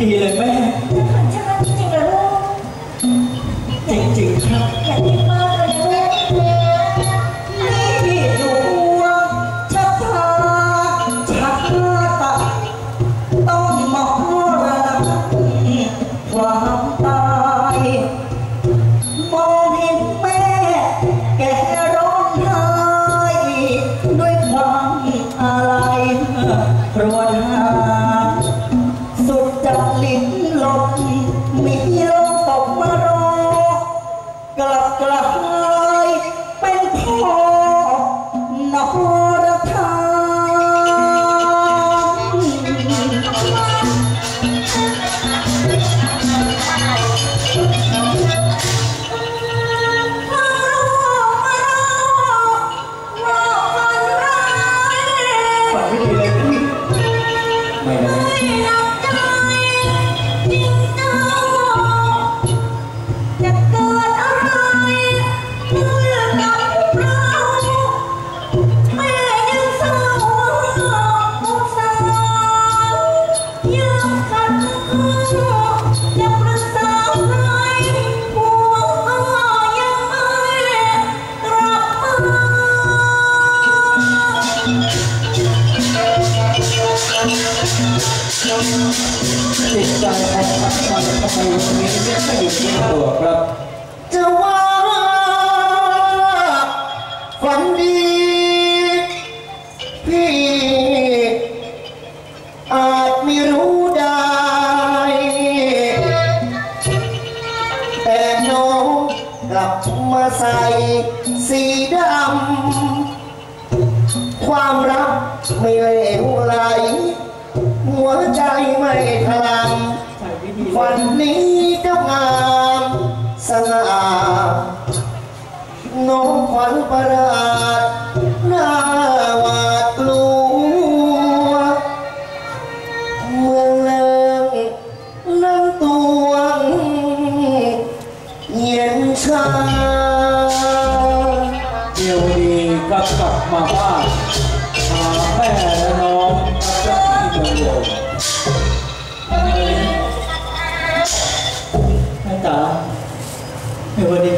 y. จิตใจของมันทำไมวันนี้ไม่หยุดที่ตัวครับจะว่าฝันดีพี่อาจไม่รู้ได้ แต่น้องกลับมาใส่สีดำ ความรักไม่เลวไหล หัวใจไม่ทลำวันนี้เจ้างามสง่าน้องขวัญประหลาดหน้าหวาดกลัว เมืองเลิงนั่งตวงเย็นชา เดี๋ยวดีก็กลับมาบ้าน แม่จ๋าเดี๋ยววันนี้